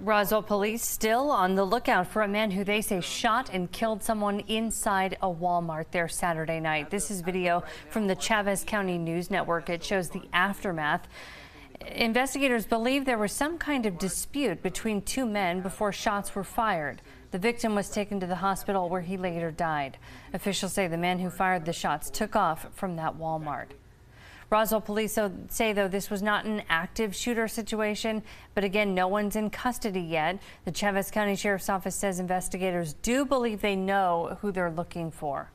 Roswell police still on the lookout for a man who they say shot and killed someone inside a Walmart there Saturday night. This is video from the Chaves County News Network. It shows the aftermath. Investigators believe there was some kind of dispute between two men before shots were fired. The victim was taken to the hospital where he later died. Officials say the man who fired the shots took off from that Walmart. Roswell police say, though, this was not an active shooter situation, but again, no one's in custody yet. The Chaves County Sheriff's Office says investigators do believe they know who they're looking for.